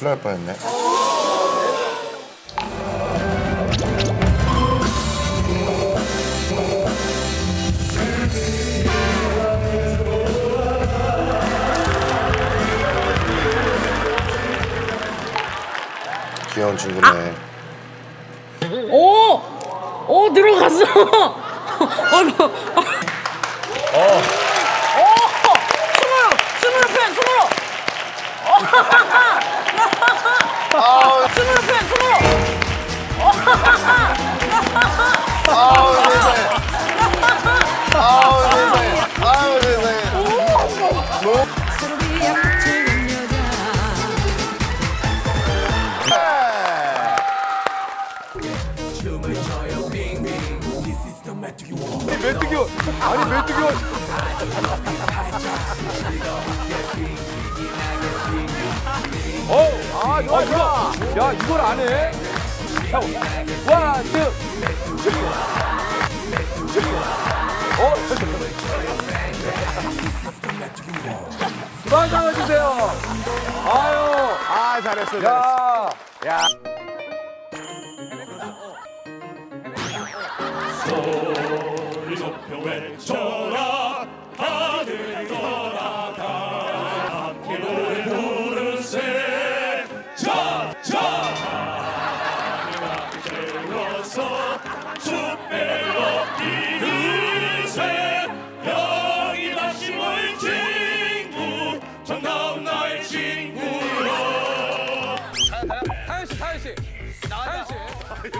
큰일 날 뻔했네. 귀여운 친구네. 오! 오 들어갔어. 아이고. 어. 아니 메뚜기 어아 좋아 좋아 야 이걸 안 해? 와투 어 수박 잡아주세요. 아유. 아 잘했어 잘했어. 야. 야. 소리 높여 외쳐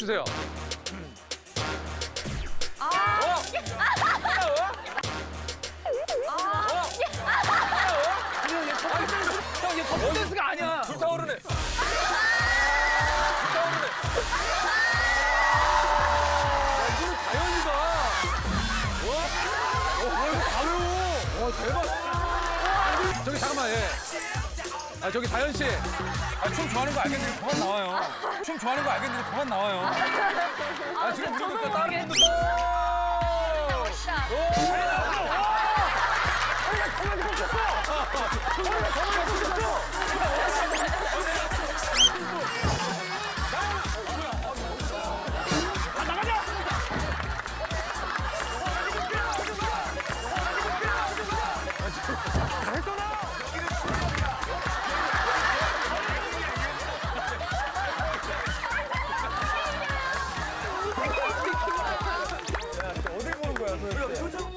주세요. 형, 얘 커플 댄스가 아니야. 아, 저기 다현 씨. 아, 춤 좋아하는 거 알겠는데 그만 나와요. 춤 좋아하는 거 알겠는데 그만 나와요. 아, 지금 무조건 또 다른 분들. 오! 오!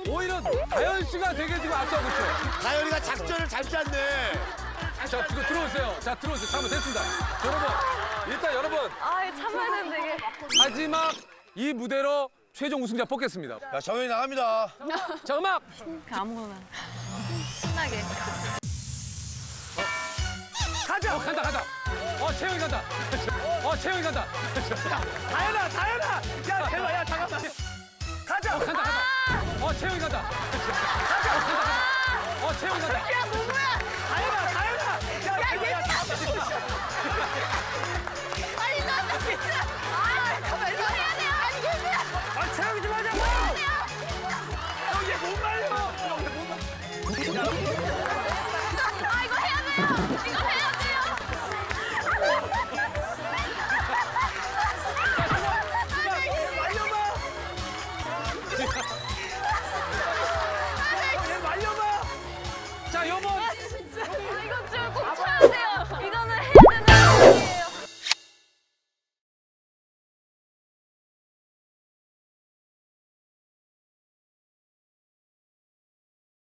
오히려 다현 씨가 되게 지금 앞서고 있죠. 다현이가 작전을 잘 짰네. 자, 지금 들어오세요. 자, 들어오세요. 잠깐만 됐습니다. 여러분, 일단 여러분 아, 되는데 이게. 마지막 이 무대로 최종 우승자 뽑겠습니다. 야 정현이 나갑니다. 자, 음악 그냥 아무거나. 신나게. 가자. 어, 간다, 간다. 어, 채영이 간다. 어, 채영이 간다. 다현아, 다현아. 야, 대박. 야, 잠깐만. 가자. 어, 간다, 간다. 어, 채영이 간다. 어, 채영이 간다. 야, 누구야? 다현아, 다현아. 야, 야, 얘